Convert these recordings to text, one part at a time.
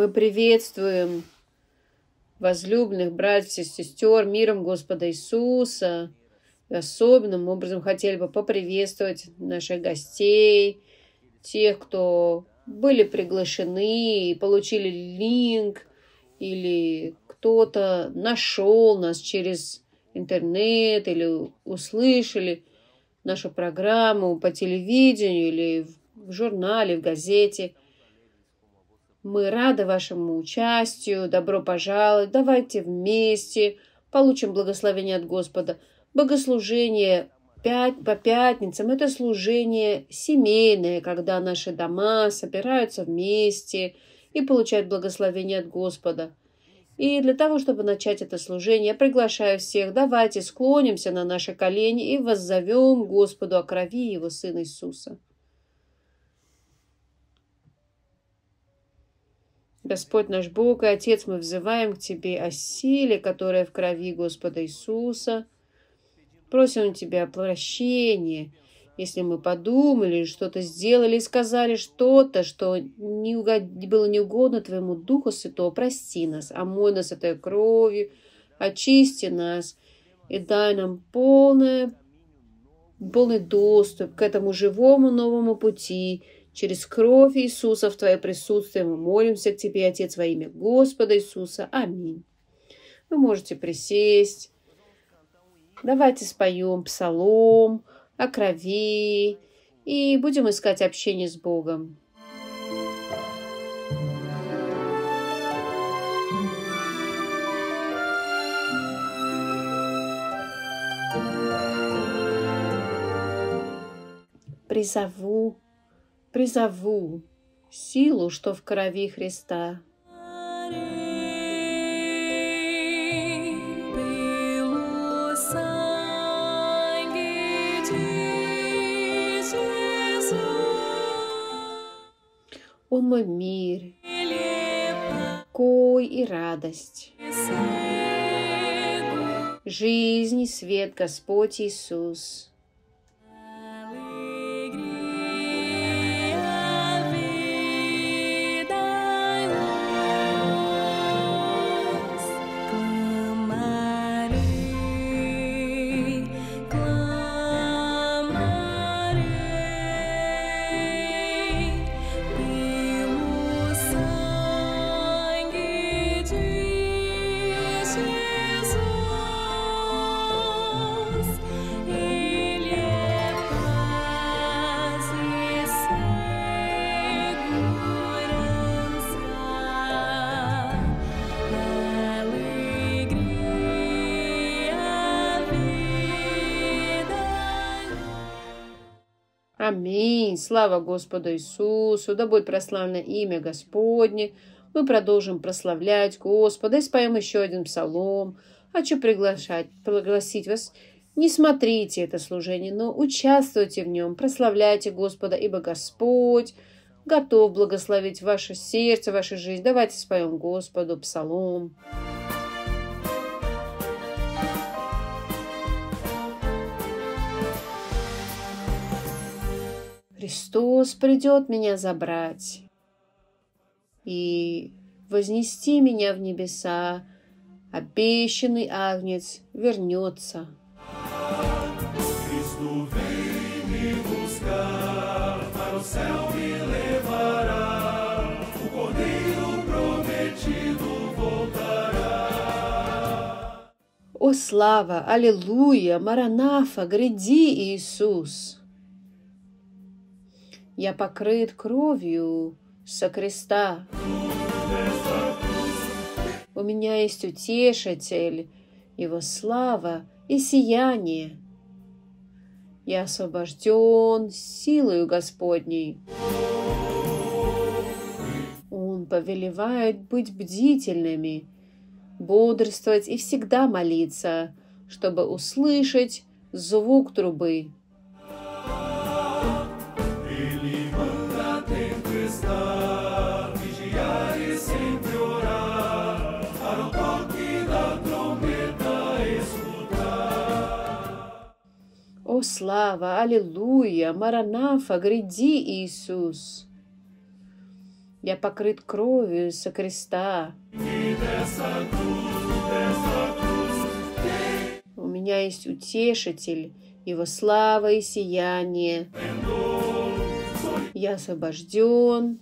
Мы приветствуем возлюбленных братьев и сестер миром Господа Иисуса. И особенным образом хотели бы поприветствовать наших гостей, тех, кто были приглашены и получили линк, или кто-то нашел нас через интернет, или услышали нашу программу по телевидению, или в журнале, в газете. Мы рады вашему участию. Добро пожаловать. Давайте вместе получим благословение от Господа. Богослужение пять, по пятницам – это служение семейное, когда наши дома собираются вместе и получают благословение от Господа. И для того, чтобы начать это служение, я приглашаю всех, давайте склонимся на наши колени и воззовем Господу о крови Его Сына Иисуса. Господь наш Бог и Отец, мы взываем к Тебе о силе, которая в крови Господа Иисуса. Просим у Тебя о прощении, если мы подумали, что-то сделали и сказали что-то, что не угод... было неугодно Твоему Духу Святого, прости нас, омой нас этой кровью, очисти нас и дай нам полное, полный доступ к этому живому новому пути, Через кровь Иисуса в Твое присутствие мы молимся к Тебе, Отец, во имя Господа Иисуса. Аминь. Вы можете присесть. Давайте споем псалом о крови и будем искать общение с Богом. Призову призову силу, что в крови Христа. Он мой мир, покой и радость, жизнь и свет Господь Иисус – Аминь. Слава Господу Иисусу. Да будет прославлено имя Господне. Мы продолжим прославлять Господа и споем еще один псалом. Хочу приглашать, пригласить вас. Не смотрите это служение, но участвуйте в нем. Прославляйте Господа, ибо Господь готов благословить ваше сердце, вашу жизнь. Давайте споем Господу псалом. Христос придет меня забрать и вознести меня в небеса. Обещанный агнец вернется. О слава, аллилуйя, Маранафа, гряди, Иисус! Я покрыт кровью со креста. У меня есть утешитель, его слава и сияние. Я освобожден силою Господней. Он повелевает быть бдительными, бодрствовать и всегда молиться, чтобы услышать звук трубы. Слава, аллилуйя, Маранафа, гряди, Иисус! Я покрыт кровью со креста. У меня есть утешитель, его слава и сияние. Я освобожден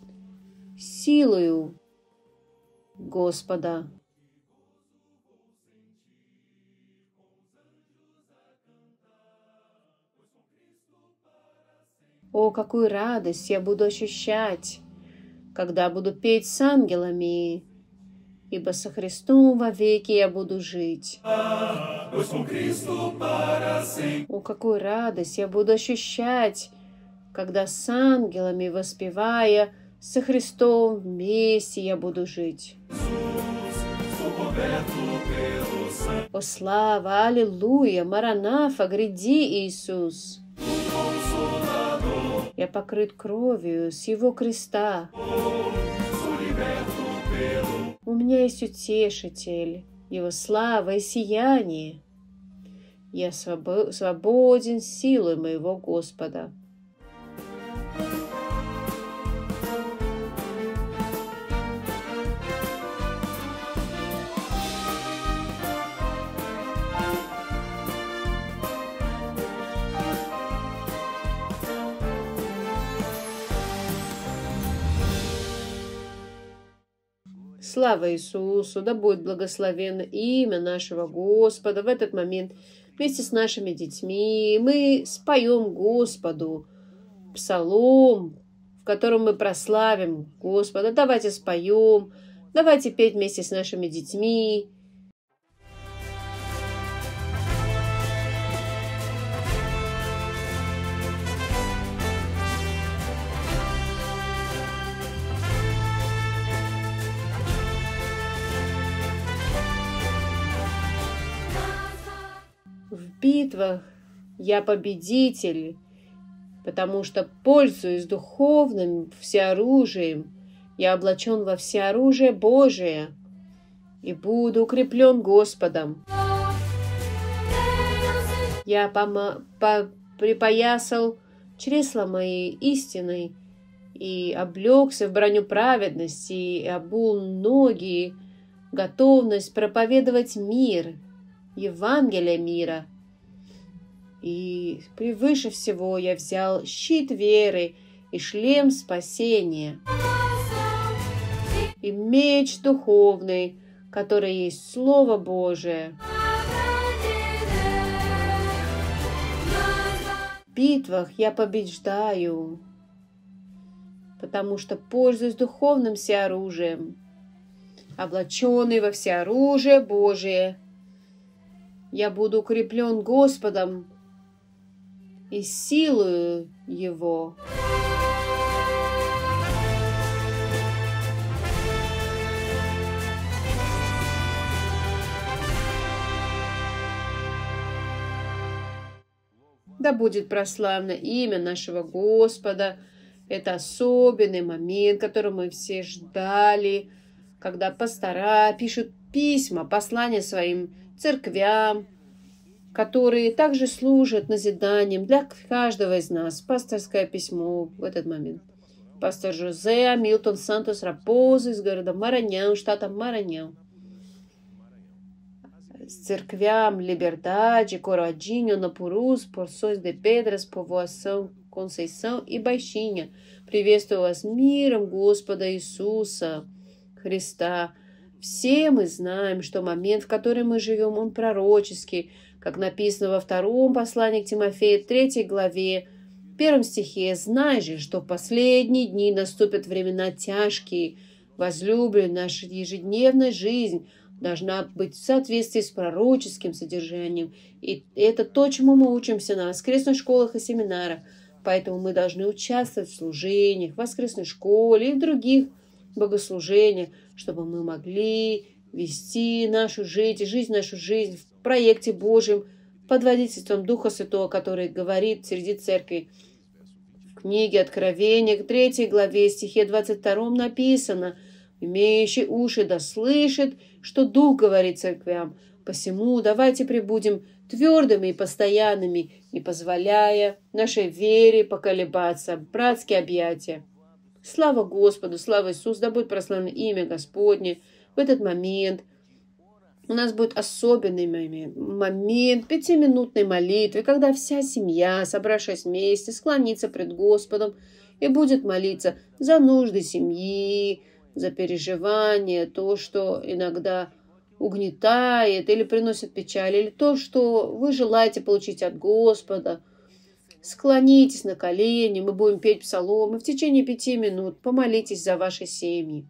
силою Господа. О, какую радость я буду ощущать, когда буду петь с ангелами, ибо со Христом вовеки я буду жить. О, какую радость я буду ощущать, когда с ангелами, воспевая, со Христом вместе я буду жить. О, слава, аллилуйя, Маранафа, гряди, Иисус! Покрыт кровью с Его креста. У меня есть утешитель, Его слава и сияние. Я свободен силой моего Господа. Слава Иисусу, да будет благословенно имя нашего Господа в этот момент вместе с нашими детьми. Мы споем Господу псалом, в котором мы прославим Господа. Давайте споем, давайте петь вместе с нашими детьми. Битвах я победитель, потому что, пользуясь духовным всеоружием, я облачен во всеоружие Божие и буду укреплен Господом. Я пома- по- припоясал чресла мои истиной и облегся в броню праведности и обул ноги, готовность проповедовать мир, Евангелие мира – и превыше всего я взял щит веры и шлем спасения, и меч духовный, который есть Слово Божие. В битвах я побеждаю, потому что пользуюсь духовным всеоружием, облаченный во всеоружие Божие. Я буду укреплен Господом и силою Его. Да будет прославлено имя нашего Господа. Это особенный момент, который мы все ждали, когда пастора пишут письма, послания своим церквям, которые также служат назиданием для каждого из нас. Пасторское письмо в этот момент. Пастор Жозе Милтон Сантос Рапоза из города Мараньян, штата Мараньян. С церквям Liberdade, Coradinho, Napurus, Porções de Pedras, Povoação, Conceição и Baixinha. Приветствую вас миром Господа Иисуса Христа. Все мы знаем, что момент, в который мы живем, он пророческий, как написано во втором послании к Тимофею, третьей главе, первом стихе, «Знай же, что в последние дни наступят времена тяжкие, возлюбленные, наша ежедневная жизнь должна быть в соответствии с пророческим содержанием. И это то, чему мы учимся на воскресных школах и семинарах. Поэтому мы должны участвовать в служениях, в воскресной школе и в других богослужениях, чтобы мы могли вести нашу жизнь, жизнь нашу жизнь в проекте Божьем под водительством Духа Святого, который говорит среди церкви. В книге Откровения, к 3 главе, стихе 22 написано «Имеющий уши да слышит, что Дух говорит церквям. Посему давайте прибудем твердыми и постоянными, не позволяя нашей вере поколебаться. Братские объятия». Слава Господу, слава Иисусу, да будет прославлено имя Господне в этот момент. У нас будет особенный момент пятиминутной молитвы, когда вся семья, собравшись вместе, склонится пред Господом и будет молиться за нужды семьи, за переживания, то, что иногда угнетает или приносит печаль, или то, что вы желаете получить от Господа. Склонитесь на колени, мы будем петь псалом, в течение пяти минут помолитесь за ваши семьи.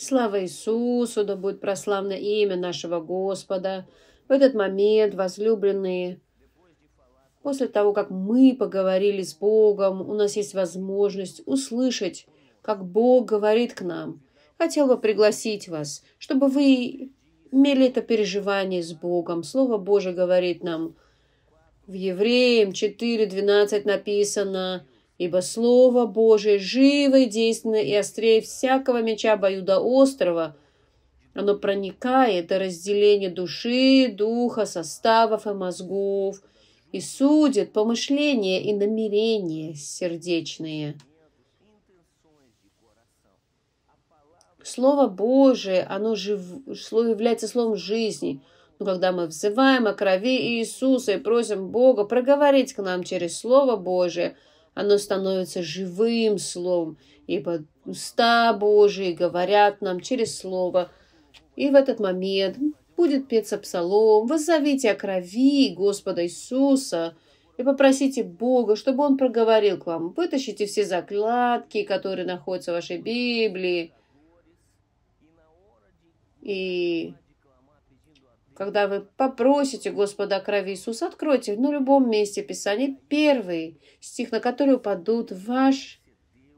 Слава Иисусу, да будет прославно имя нашего Господа. В этот момент, возлюбленные, после того, как мы поговорили с Богом, у нас есть возможность услышать, как Бог говорит к нам. Хотел бы пригласить вас, чтобы вы имели это переживание с Богом. Слово Божие говорит нам в Евреям 4.12 написано – Ибо Слово Божие живо и действенно и острее всякого меча обоюда острова. Оно проникает до разделения души, духа, составов и мозгов и судит помышления и намерения сердечные. Слово Божие, оно жив... является словом жизни. Но когда мы взываем о крови Иисуса и просим Бога проговорить к нам через Слово Божие – оно становится живым словом, ибо уста Божии говорят нам через слово. И в этот момент будет петься псалом, воззовите о крови Господа Иисуса и попросите Бога, чтобы Он проговорил к вам. Вытащите все закладки, которые находятся в вашей Библии, и когда вы попросите Господа крови Иисуса, откройте на любом месте Писания первый стих, на который упадут ваш,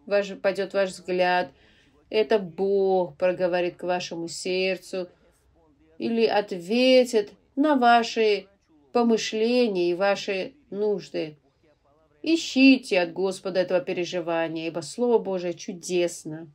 ваш, пойдет ваш взгляд. Это Бог проговорит к вашему сердцу или ответит на ваши помышления и ваши нужды. Ищите от Господа этого переживания, ибо Слово Божие чудесно.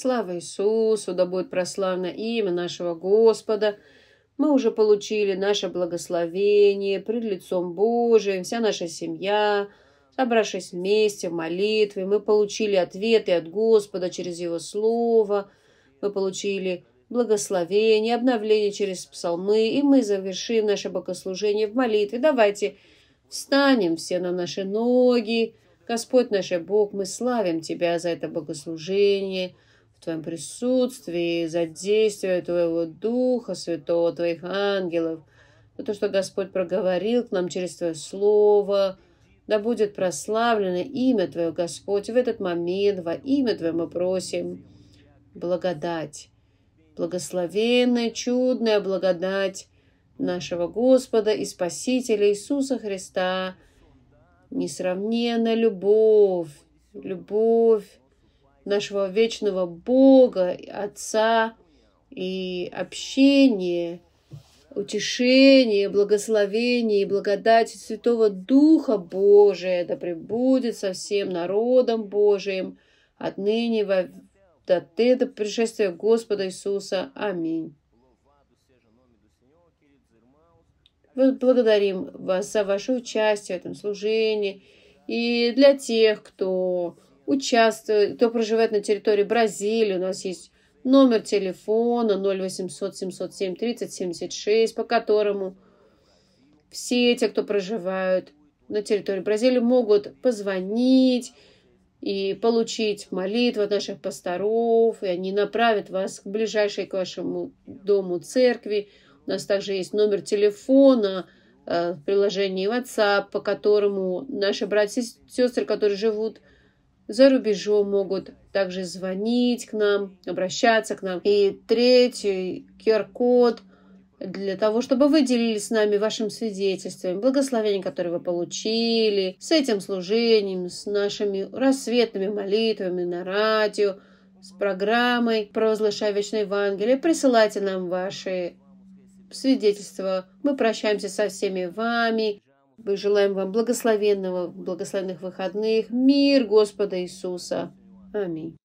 Слава Иисусу, да будет прославлено имя нашего Господа. Мы уже получили наше благословение пред лицом Божиим, вся наша семья, собравшись вместе в молитве, мы получили ответы от Господа через Его Слово, мы получили благословение, обновление через псалмы, и мы завершим наше богослужение в молитве. Давайте встанем все на наши ноги. Господь наш Бог, мы славим Тебя за это богослужение – Твоем присутствии, за действие Твоего Духа Святого, Твоих ангелов, за то, что Господь проговорил к нам через Твое Слово. Да будет прославлено имя Твое, Господь, в этот момент во имя Твое мы просим благодать, благословенная, чудная благодать нашего Господа и Спасителя Иисуса Христа, несравненная любовь, любовь нашего вечного Бога, Отца и общение, утешение, благословение и благодать Святого Духа Божия да пребудет со всем народом Божиим отныне во до, до пришествия Господа Иисуса. Аминь. Благодарим вас за ваше участие в этом служении. И для тех, кто участвует, кто проживает на территории Бразилии, у нас есть номер телефона 0800 707 30 76, по которому все те, кто проживают на территории Бразилии, могут позвонить и получить молитву от наших пасторов, и они направят вас к ближайшей к вашему дому церкви. У нас также есть номер телефона э, в приложении WhatsApp, по которому наши братья и сестры, которые живут за рубежом могут также звонить к нам, обращаться к нам. И третий QR-код для того, чтобы вы делились с нами вашим свидетельством, благословением, которое вы получили, с этим служением, с нашими рассветными молитвами на радио, с программой «Провозглашай вечное Евангелие». Присылайте нам ваши свидетельства. Мы прощаемся со всеми вами. Желаем вам благословенного, благословенных выходных, мир Господа Иисуса. Аминь.